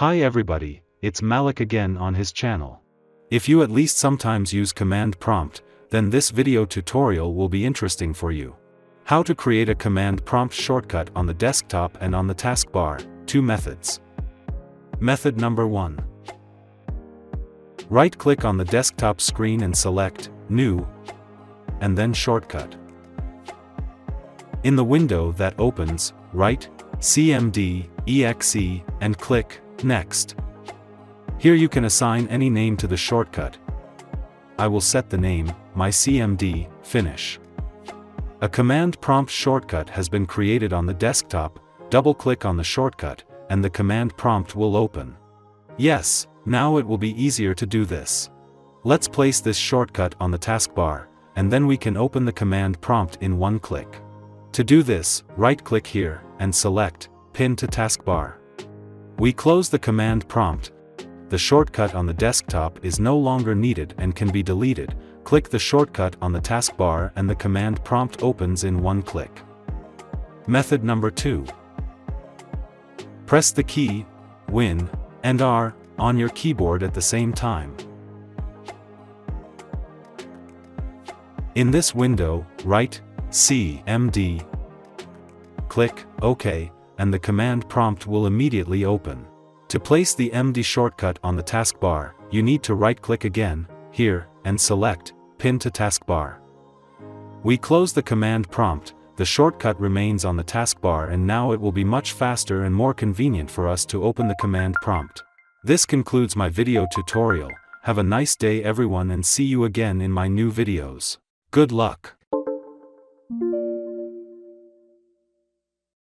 Hi everybody, it's Malik again on his channel. If you at least sometimes use command prompt, then this video tutorial will be interesting for you. How to create a command prompt shortcut on the desktop and on the taskbar, two methods. Method number 1. Right-click on the desktop screen and select, New, and then Shortcut. In the window that opens, write, CMD, EXE, and click, Next. Here you can assign any name to the shortcut. I will set the name, my CMD, finish. A command prompt shortcut has been created on the desktop, double-click on the shortcut, and the command prompt will open. Yes, now it will be easier to do this. Let's place this shortcut on the taskbar, and then we can open the command prompt in one click. To do this, right-click here, and select, Pin to Taskbar. We close the command prompt. The shortcut on the desktop is no longer needed and can be deleted. Click the shortcut on the taskbar and the command prompt opens in one click. Method number 2. Press the key, Win, and R, on your keyboard at the same time. In this window, write, CMD. Click OK, and the command prompt will immediately open. To place the CMD shortcut on the taskbar, you need to right-click again, here, and select, Pin to Taskbar. We close the command prompt, the shortcut remains on the taskbar and now it will be much faster and more convenient for us to open the command prompt. This concludes my video tutorial, have a nice day everyone and see you again in my new videos. Good luck!